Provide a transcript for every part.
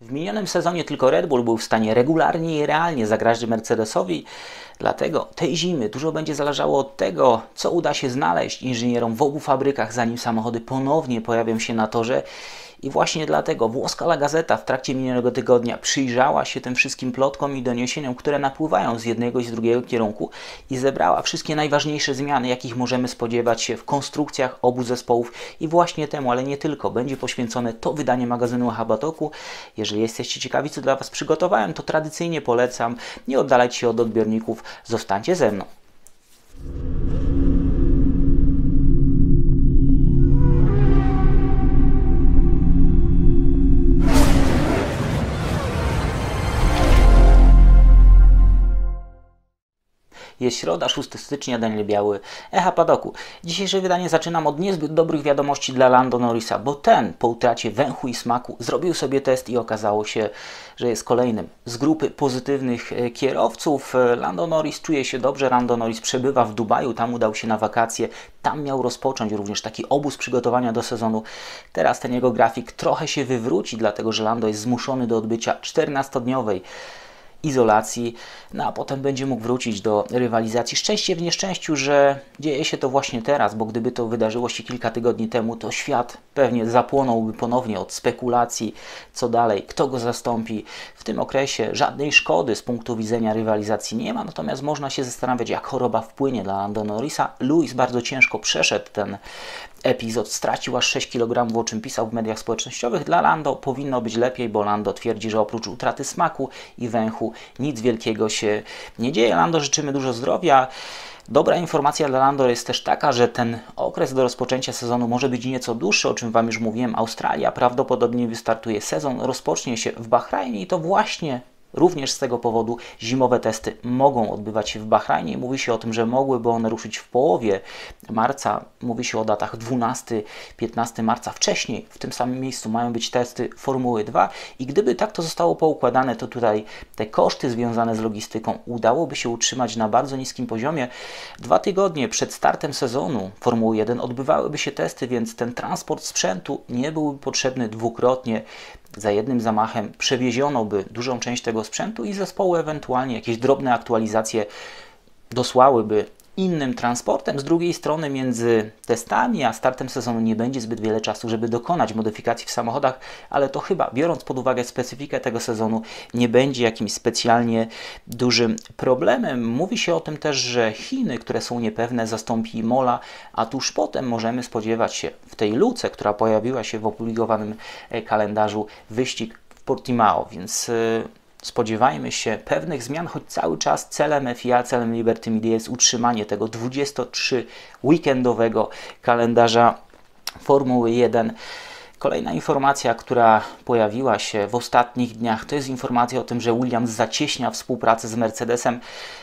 W minionym sezonie tylko Red Bull był w stanie regularnie i realnie zagrać Mercedesowi, dlatego tej zimy dużo będzie zależało od tego, co uda się znaleźć inżynierom w obu fabrykach, zanim samochody ponownie pojawią się na torze i właśnie dlatego włoska La Gazeta w trakcie minionego tygodnia przyjrzała się tym wszystkim plotkom i doniesieniom, które napływają z jednego i z drugiego kierunku i zebrała wszystkie najważniejsze zmiany, jakich możemy spodziewać się w konstrukcjach obu zespołów i właśnie temu, ale nie tylko, będzie poświęcone to wydanie magazynu Habatoku. Jeżeli jesteście ciekawi, co dla Was przygotowałem, to tradycyjnie polecam, nie oddalać się od odbiorników, zostańcie ze mną. Środa, 6 stycznia, Daniel Biały, Echa Padoku. Dzisiejsze wydanie zaczynam od niezbyt dobrych wiadomości dla Lando Norrisa, bo ten po utracie węchu i smaku zrobił sobie test i okazało się, że jest kolejnym z grupy pozytywnych e, kierowców. E, Lando Norris czuje się dobrze, Lando Norris przebywa w Dubaju, tam udał się na wakacje, tam miał rozpocząć również taki obóz przygotowania do sezonu. Teraz ten jego grafik trochę się wywróci, dlatego że Lando jest zmuszony do odbycia 14-dniowej izolacji, no a potem będzie mógł wrócić do rywalizacji. Szczęście w nieszczęściu, że dzieje się to właśnie teraz, bo gdyby to wydarzyło się kilka tygodni temu, to świat pewnie zapłonąłby ponownie od spekulacji, co dalej, kto go zastąpi. W tym okresie żadnej szkody z punktu widzenia rywalizacji nie ma, natomiast można się zastanawiać, jak choroba wpłynie dla Lando Norrisa. Bardzo ciężko przeszedł ten epizod, stracił aż 6 kg, o czym pisał w mediach społecznościowych. Dla Lando powinno być lepiej, bo Lando twierdzi, że oprócz utraty smaku i węchu nic wielkiego się nie dzieje. Lando życzymy dużo zdrowia. Dobra informacja dla Lando jest też taka, że ten okres do rozpoczęcia sezonu może być nieco dłuższy, o czym Wam już mówiłem. Australia prawdopodobnie wystartuje sezon, rozpocznie się w Bahrajnie i to właśnie Również z tego powodu zimowe testy mogą odbywać się w Bahrajnie. Mówi się o tym, że mogłyby one ruszyć w połowie marca. Mówi się o datach 12-15 marca. Wcześniej w tym samym miejscu mają być testy Formuły 2 i gdyby tak to zostało poukładane, to tutaj te koszty związane z logistyką udałoby się utrzymać na bardzo niskim poziomie. Dwa tygodnie przed startem sezonu Formuły 1 odbywałyby się testy, więc ten transport sprzętu nie byłby potrzebny dwukrotnie za jednym zamachem przewieziono by dużą część tego sprzętu i zespoły ewentualnie jakieś drobne aktualizacje dosłałyby innym transportem. Z drugiej strony między testami a startem sezonu nie będzie zbyt wiele czasu, żeby dokonać modyfikacji w samochodach, ale to chyba, biorąc pod uwagę specyfikę tego sezonu, nie będzie jakimś specjalnie dużym problemem. Mówi się o tym też, że Chiny, które są niepewne, zastąpi Mola, a tuż potem możemy spodziewać się w tej luce, która pojawiła się w opublikowanym kalendarzu, wyścig w Portimao, więc e, Spodziewajmy się pewnych zmian, choć cały czas celem FIA, celem Liberty Media jest utrzymanie tego 23 weekendowego kalendarza Formuły 1. Kolejna informacja, która pojawiła się w ostatnich dniach, to jest informacja o tym, że Williams zacieśnia współpracę z Mercedesem.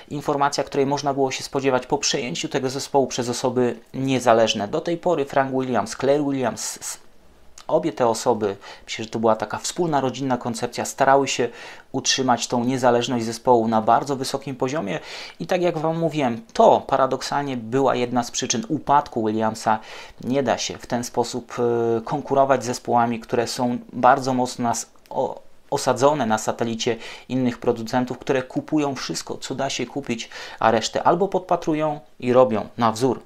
Informacja, której można było się spodziewać po przejęciu tego zespołu przez osoby niezależne. Do tej pory Frank Williams, Claire Williams, obie te osoby, myślę, że to była taka wspólna rodzinna koncepcja, starały się utrzymać tą niezależność zespołu na bardzo wysokim poziomie i tak jak Wam mówiłem, to paradoksalnie była jedna z przyczyn upadku Williamsa. Nie da się w ten sposób e, konkurować z zespołami, które są bardzo mocno osadzone na satelicie innych producentów, które kupują wszystko, co da się kupić, a resztę albo podpatrują i robią na wzór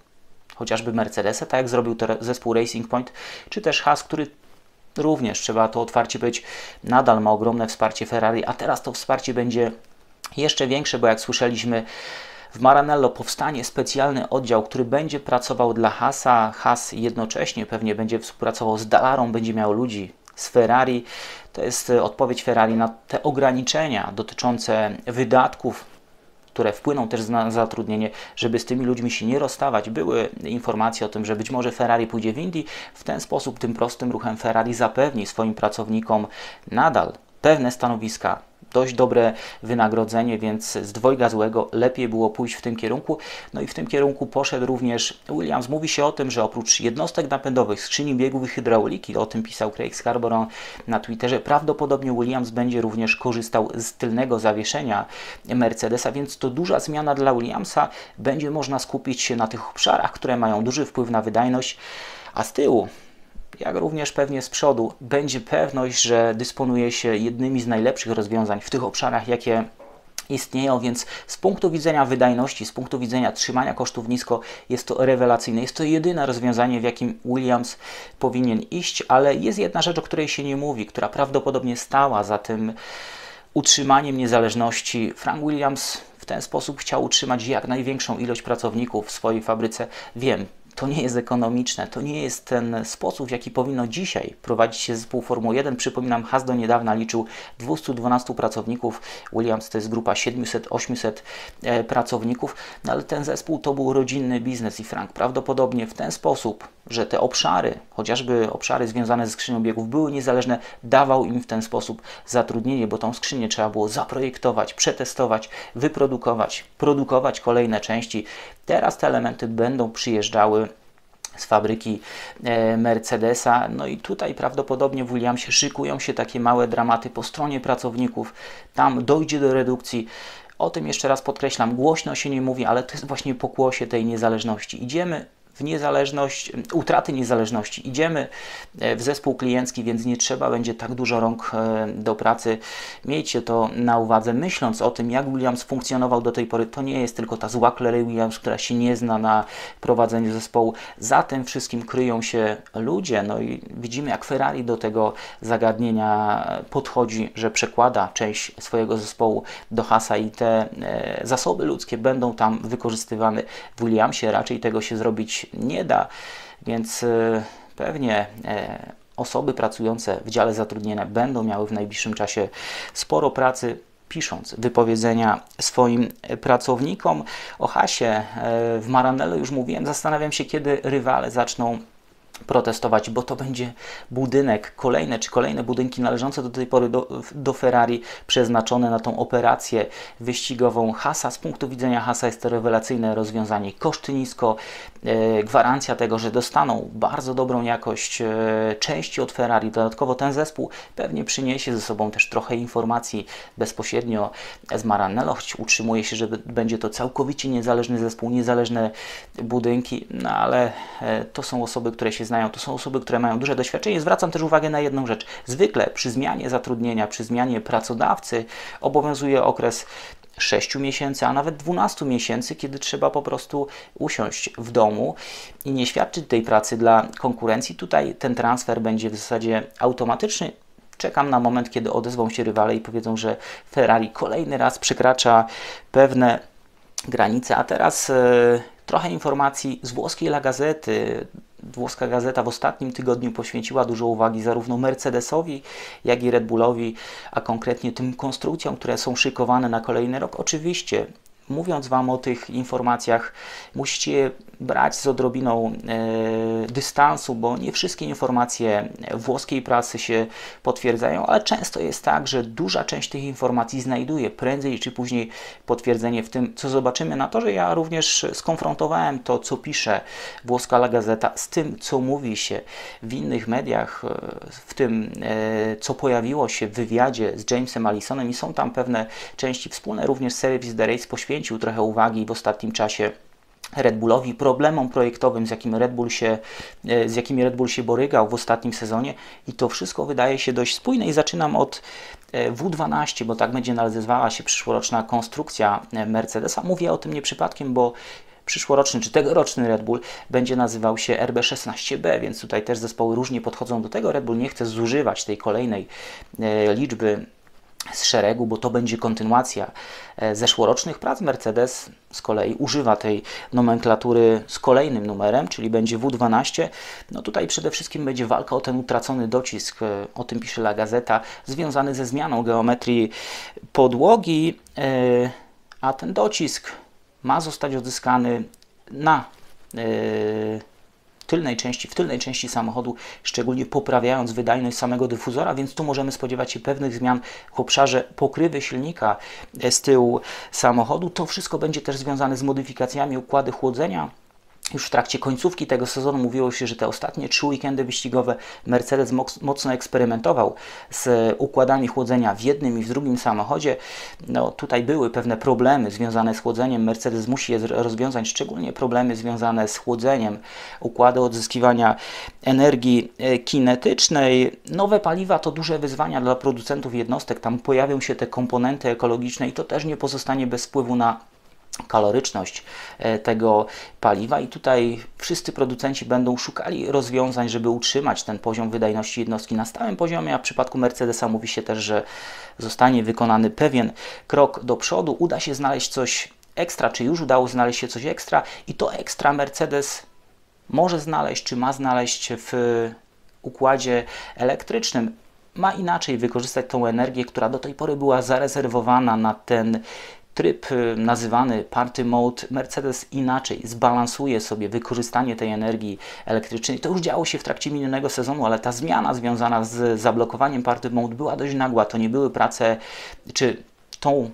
chociażby Mercedesa, tak jak zrobił to zespół Racing Point, czy też Haas, który również, trzeba to otwarcie być, nadal ma ogromne wsparcie Ferrari, a teraz to wsparcie będzie jeszcze większe, bo jak słyszeliśmy, w Maranello powstanie specjalny oddział, który będzie pracował dla Haasa. Haas jednocześnie pewnie będzie współpracował z Dalarą, będzie miał ludzi z Ferrari. To jest e, odpowiedź Ferrari na te ograniczenia dotyczące wydatków które wpłyną też na zatrudnienie, żeby z tymi ludźmi się nie rozstawać. Były informacje o tym, że być może Ferrari pójdzie w Indii. W ten sposób, tym prostym ruchem Ferrari zapewni swoim pracownikom nadal pewne stanowiska dość dobre wynagrodzenie, więc z dwojga złego lepiej było pójść w tym kierunku. No i w tym kierunku poszedł również Williams. Mówi się o tym, że oprócz jednostek napędowych, skrzyni biegów i hydrauliki, o tym pisał Craig Scarborough na Twitterze, prawdopodobnie Williams będzie również korzystał z tylnego zawieszenia Mercedesa, więc to duża zmiana dla Williamsa. Będzie można skupić się na tych obszarach, które mają duży wpływ na wydajność, a z tyłu jak również pewnie z przodu będzie pewność, że dysponuje się jednymi z najlepszych rozwiązań w tych obszarach, jakie istnieją, więc z punktu widzenia wydajności, z punktu widzenia trzymania kosztów nisko, jest to rewelacyjne. Jest to jedyne rozwiązanie, w jakim Williams powinien iść, ale jest jedna rzecz, o której się nie mówi, która prawdopodobnie stała za tym utrzymaniem niezależności. Frank Williams w ten sposób chciał utrzymać jak największą ilość pracowników w swojej fabryce. Wiem, to nie jest ekonomiczne, to nie jest ten sposób, w jaki powinno dzisiaj prowadzić się zespół Formuły 1. Przypominam, Haas do niedawna liczył 212 pracowników, Williams to jest grupa 700-800 e, pracowników, no ale ten zespół to był rodzinny biznes i Frank prawdopodobnie w ten sposób, że te obszary, chociażby obszary związane ze skrzynią biegów były niezależne, dawał im w ten sposób zatrudnienie, bo tą skrzynię trzeba było zaprojektować, przetestować, wyprodukować, produkować kolejne części. Teraz te elementy będą przyjeżdżały z fabryki e, Mercedesa. No i tutaj prawdopodobnie w Williamsie szykują się takie małe dramaty po stronie pracowników. Tam dojdzie do redukcji. O tym jeszcze raz podkreślam, głośno się nie mówi, ale to jest właśnie pokłosie tej niezależności. Idziemy w niezależność, utraty niezależności. Idziemy e, w zespół kliencki, więc nie trzeba będzie tak dużo rąk e, do pracy. Miejcie to na uwadze, myśląc o tym, jak Williams funkcjonował do tej pory. To nie jest tylko ta zła Clary Williams, która się nie zna na prowadzeniu zespołu. Za tym wszystkim kryją się ludzie. No i widzimy, jak Ferrari do tego zagadnienia podchodzi, że przekłada część swojego zespołu do Hasa i te e, zasoby ludzkie będą tam wykorzystywane. W Williamsie raczej tego się zrobić nie da, więc e, pewnie e, osoby pracujące w dziale zatrudnienia będą miały w najbliższym czasie sporo pracy pisząc wypowiedzenia swoim pracownikom. O Hasie e, w Maranello już mówiłem, zastanawiam się, kiedy rywale zaczną protestować, bo to będzie budynek, kolejne czy kolejne budynki należące do tej pory do, do Ferrari, przeznaczone na tą operację wyścigową Hasa. Z punktu widzenia Hasa jest to rewelacyjne rozwiązanie. Koszty nisko, e, gwarancja tego, że dostaną bardzo dobrą jakość e, części od Ferrari. Dodatkowo ten zespół pewnie przyniesie ze sobą też trochę informacji bezpośrednio z Maranello, choć utrzymuje się, że będzie to całkowicie niezależny zespół, niezależne budynki, no ale e, to są osoby, które się znają, to są osoby, które mają duże doświadczenie. Zwracam też uwagę na jedną rzecz. Zwykle przy zmianie zatrudnienia, przy zmianie pracodawcy obowiązuje okres 6 miesięcy, a nawet 12 miesięcy, kiedy trzeba po prostu usiąść w domu i nie świadczyć tej pracy dla konkurencji. Tutaj ten transfer będzie w zasadzie automatyczny. Czekam na moment, kiedy odezwą się rywale i powiedzą, że Ferrari kolejny raz przekracza pewne granice. A teraz e, trochę informacji z włoskiej La Gazety włoska gazeta w ostatnim tygodniu poświęciła dużo uwagi zarówno Mercedesowi, jak i Red Bullowi, a konkretnie tym konstrukcjom, które są szykowane na kolejny rok. Oczywiście mówiąc Wam o tych informacjach, musicie brać z odrobiną e, dystansu, bo nie wszystkie informacje włoskiej prasy się potwierdzają, ale często jest tak, że duża część tych informacji znajduje prędzej czy później potwierdzenie w tym, co zobaczymy. Na to, że ja również skonfrontowałem to, co pisze włoska La Gazeta z tym, co mówi się w innych mediach, e, w tym, e, co pojawiło się w wywiadzie z Jamesem Allisonem i są tam pewne części wspólne, również Service The Race poświęcił trochę uwagi w ostatnim czasie Red Bullowi, problemom projektowym, z, jakim Red Bull się, e, z jakimi Red Bull się borykał w ostatnim sezonie i to wszystko wydaje się dość spójne i zaczynam od e, W12, bo tak będzie nazywała się przyszłoroczna konstrukcja e, Mercedesa. Mówię o tym nie przypadkiem, bo przyszłoroczny czy tegoroczny Red Bull będzie nazywał się RB16B, więc tutaj też zespoły różnie podchodzą do tego. Red Bull nie chce zużywać tej kolejnej liczby z szeregu, bo to będzie kontynuacja e, zeszłorocznych prac. Mercedes z kolei używa tej nomenklatury z kolejnym numerem, czyli będzie W12. No tutaj przede wszystkim będzie walka o ten utracony docisk, e, o tym pisze La Gazeta, związany ze zmianą geometrii podłogi, e, a ten docisk ma zostać odzyskany na tylnej części, w tylnej części samochodu, szczególnie poprawiając wydajność samego dyfuzora, więc tu możemy spodziewać się pewnych zmian w obszarze pokrywy silnika z tyłu samochodu. To wszystko będzie też związane z modyfikacjami układy chłodzenia już w trakcie końcówki tego sezonu mówiło się, że te ostatnie trzy weekendy wyścigowe Mercedes mocno eksperymentował z układami chłodzenia w jednym i w drugim samochodzie. No, tutaj były pewne problemy związane z chłodzeniem. Mercedes musi je rozwiązać, szczególnie problemy związane z chłodzeniem, układy odzyskiwania energii e, kinetycznej. Nowe paliwa to duże wyzwania dla producentów jednostek. Tam pojawią się te komponenty ekologiczne i to też nie pozostanie bez wpływu na kaloryczność e, tego paliwa. I tutaj wszyscy producenci będą szukali rozwiązań, żeby utrzymać ten poziom wydajności jednostki na stałym poziomie, a w przypadku Mercedesa mówi się też, że zostanie wykonany pewien krok do przodu, uda się znaleźć coś ekstra, czy już udało znaleźć się coś ekstra? I to ekstra Mercedes może znaleźć, czy ma znaleźć w układzie elektrycznym. Ma inaczej wykorzystać tą energię, która do tej pory była zarezerwowana na ten tryb y, nazywany Party Mode Mercedes inaczej zbalansuje sobie wykorzystanie tej energii elektrycznej. To już działo się w trakcie minionego sezonu, ale ta zmiana związana z zablokowaniem Party Mode była dość nagła. To nie były prace, czy tą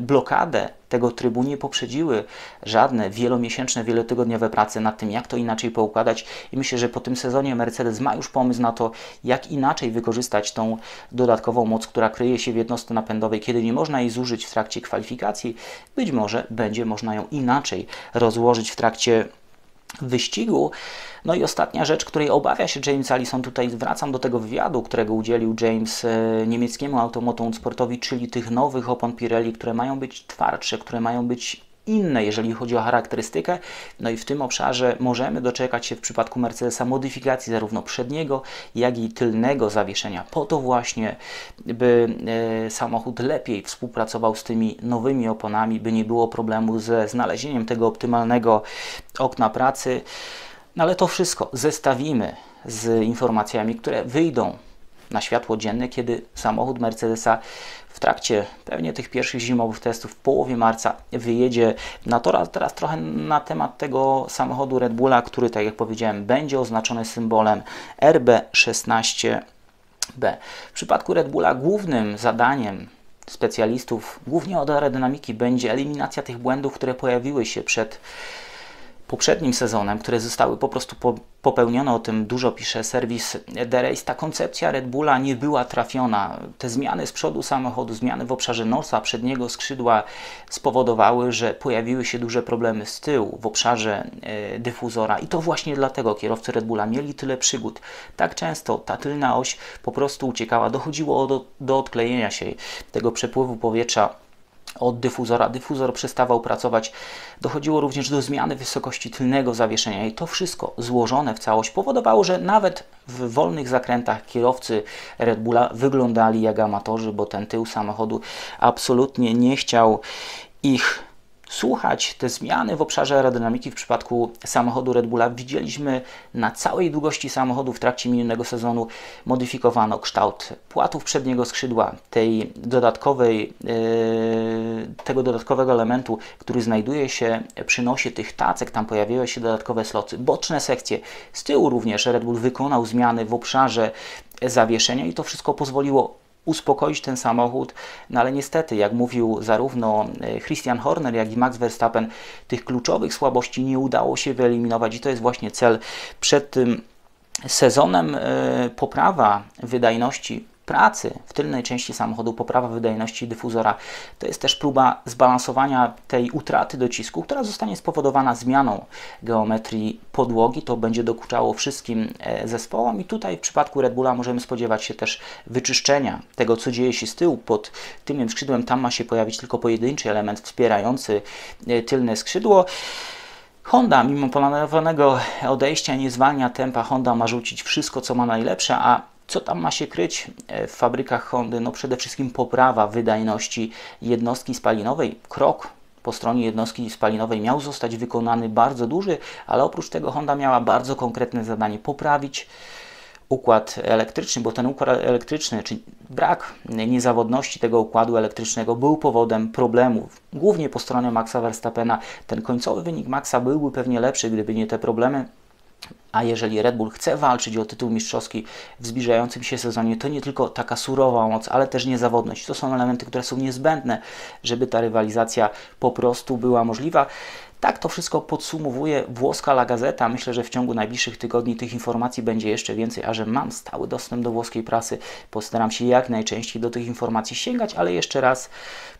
blokadę tego trybu nie poprzedziły żadne wielomiesięczne, wielotygodniowe prace nad tym, jak to inaczej poukładać. I myślę, że po tym sezonie Mercedes ma już pomysł na to, jak inaczej wykorzystać tą dodatkową moc, która kryje się w jednostce napędowej, kiedy nie można jej zużyć w trakcie kwalifikacji. Być może będzie można ją inaczej rozłożyć w trakcie wyścigu. No i ostatnia rzecz, której obawia się James Allison, tutaj wracam do tego wywiadu, którego udzielił James e, niemieckiemu automoton sportowi, czyli tych nowych opon Pirelli, które mają być twardsze, które mają być inne, jeżeli chodzi o charakterystykę. No i w tym obszarze możemy doczekać się w przypadku Mercedesa modyfikacji zarówno przedniego, jak i tylnego zawieszenia, po to właśnie, by e, samochód lepiej współpracował z tymi nowymi oponami, by nie było problemu ze znalezieniem tego optymalnego okna pracy. No ale to wszystko zestawimy z informacjami, które wyjdą na światło dzienne, kiedy samochód Mercedesa w trakcie pewnie tych pierwszych zimowych testów w połowie marca wyjedzie na tora. Teraz trochę na temat tego samochodu Red Bulla, który, tak jak powiedziałem, będzie oznaczony symbolem RB16B. W przypadku Red Bulla głównym zadaniem specjalistów, głównie od aerodynamiki, będzie eliminacja tych błędów, które pojawiły się przed poprzednim sezonem, które zostały po prostu po, popełnione, o tym dużo pisze serwis The Race, ta koncepcja Red Bulla nie była trafiona. Te zmiany z przodu samochodu, zmiany w obszarze nosa, przedniego skrzydła spowodowały, że pojawiły się duże problemy z tyłu w obszarze e, dyfuzora i to właśnie dlatego kierowcy Red Bulla mieli tyle przygód. Tak często ta tylna oś po prostu uciekała, dochodziło do, do odklejenia się tego przepływu powietrza od dyfuzora. Dyfuzor przestawał pracować. Dochodziło również do zmiany wysokości tylnego zawieszenia i to wszystko złożone w całość powodowało, że nawet w wolnych zakrętach kierowcy Red Bulla wyglądali jak amatorzy, bo ten tył samochodu absolutnie nie chciał ich słuchać te zmiany w obszarze aerodynamiki w przypadku samochodu Red Bulla. Widzieliśmy na całej długości samochodu w trakcie minionego sezonu modyfikowano kształt płatów przedniego skrzydła, tej dodatkowej, yy, tego dodatkowego elementu, który znajduje się przy nosie tych tacek, tam pojawiły się dodatkowe sloty, boczne sekcje. Z tyłu również Red Bull wykonał zmiany w obszarze zawieszenia i to wszystko pozwoliło uspokoić ten samochód, no ale niestety, jak mówił zarówno e, Christian Horner, jak i Max Verstappen, tych kluczowych słabości nie udało się wyeliminować i to jest właśnie cel przed tym sezonem. E, poprawa wydajności pracy w tylnej części samochodu, poprawa wydajności dyfuzora, to jest też próba zbalansowania tej utraty docisku, która zostanie spowodowana zmianą geometrii podłogi. To będzie dokuczało wszystkim e, zespołom i tutaj w przypadku Red Bulla możemy spodziewać się też wyczyszczenia tego, co dzieje się z tyłu pod tylnym skrzydłem. Tam ma się pojawić tylko pojedynczy element wspierający e, tylne skrzydło. Honda, mimo planowanego odejścia, nie zwalnia tempa. Honda ma rzucić wszystko, co ma najlepsze, a co tam ma się kryć e, w fabrykach Hondy? No przede wszystkim poprawa wydajności jednostki spalinowej. Krok po stronie jednostki spalinowej miał zostać wykonany bardzo duży, ale oprócz tego Honda miała bardzo konkretne zadanie poprawić układ elektryczny, bo ten układ elektryczny, czy brak niezawodności tego układu elektrycznego był powodem problemów, głównie po stronie Maxa Verstappena. Ten końcowy wynik Maxa byłby pewnie lepszy, gdyby nie te problemy a jeżeli Red Bull chce walczyć o tytuł mistrzowski w zbliżającym się sezonie, to nie tylko taka surowa moc, ale też niezawodność. To są elementy, które są niezbędne, żeby ta rywalizacja po prostu była możliwa. Tak to wszystko podsumowuje włoska La Gazeta. Myślę, że w ciągu najbliższych tygodni tych informacji będzie jeszcze więcej, a że mam stały dostęp do włoskiej prasy, postaram się jak najczęściej do tych informacji sięgać, ale jeszcze raz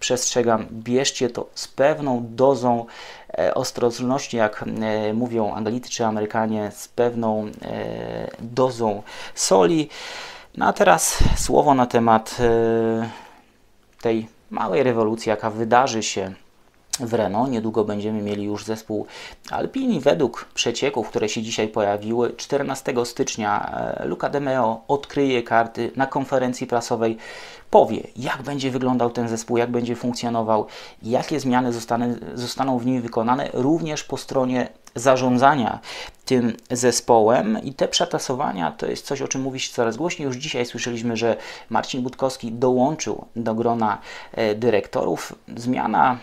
przestrzegam, bierzcie to z pewną dozą e, ostrożności, jak e, mówią Anglicy czy Amerykanie, z pewną e, dozą soli. No a teraz słowo na temat tej małej rewolucji, jaka wydarzy się w Renault. Niedługo będziemy mieli już zespół Alpini. Według przecieków, które się dzisiaj pojawiły, 14 stycznia e, Luca De Meo odkryje karty na konferencji prasowej, powie, jak będzie wyglądał ten zespół, jak będzie funkcjonował, jakie zmiany zostaną, zostaną w nim wykonane, również po stronie zarządzania tym zespołem i te przetasowania to jest coś, o czym mówi się coraz głośniej. Już dzisiaj słyszeliśmy, że Marcin Budkowski dołączył do grona e, dyrektorów. Zmiana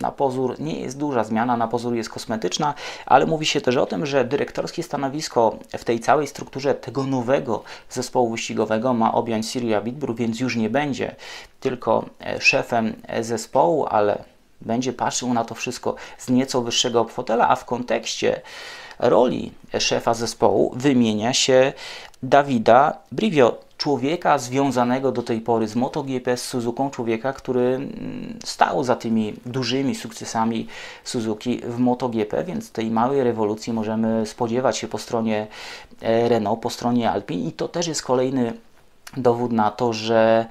na pozór nie jest duża zmiana, na pozór jest kosmetyczna, ale mówi się też o tym, że dyrektorskie stanowisko w tej całej strukturze tego nowego zespołu wyścigowego ma objąć Syria Bitbur, więc już nie będzie tylko e, szefem zespołu, ale będzie patrzył na to wszystko z nieco wyższego fotela, a w kontekście roli szefa zespołu wymienia się Dawida Brivio, człowieka związanego do tej pory z MotoGP, z Suzuką, człowieka, który mm, stał za tymi dużymi sukcesami Suzuki w MotoGP, więc tej małej rewolucji możemy spodziewać się po stronie e, Renault, po stronie Alpine. I to też jest kolejny dowód na to, że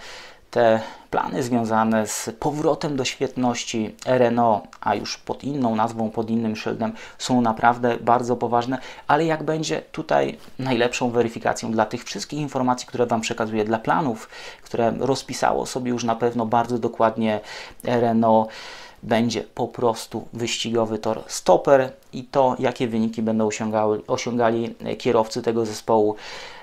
te plany związane z powrotem do świetności Renault, a już pod inną nazwą, pod innym szyldem, są naprawdę bardzo poważne, ale jak będzie tutaj najlepszą weryfikacją dla tych wszystkich informacji, które Wam przekazuję, dla planów, które rozpisało sobie już na pewno bardzo dokładnie Renault, będzie po prostu wyścigowy tor stoper i to, jakie wyniki będą osiągały, osiągali kierowcy tego zespołu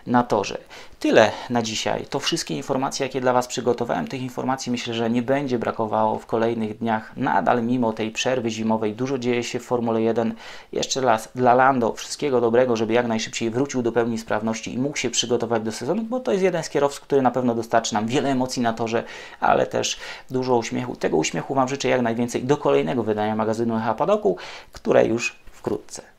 na torze. Tyle na dzisiaj. To wszystkie informacje, jakie dla Was przygotowałem. Tych informacji myślę, że nie będzie brakowało w kolejnych dniach. Nadal, mimo tej przerwy zimowej, dużo dzieje się w Formule 1. Jeszcze raz dla Lando wszystkiego dobrego, żeby jak najszybciej wrócił do pełni sprawności i mógł się przygotować do sezonu, bo to jest jeden z kierowców, który na pewno dostarczy nam wiele emocji na torze, ale też dużo uśmiechu. Tego uśmiechu Wam życzę jak najwięcej do kolejnego wydania magazynu Echa Padoku, które już wkrótce.